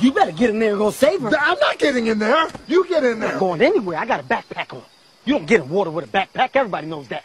You better get in there and go save her. I'm not getting in there. You get in there. I'm going anywhere. I got a backpack on. You don't get in water with a backpack. Everybody knows that.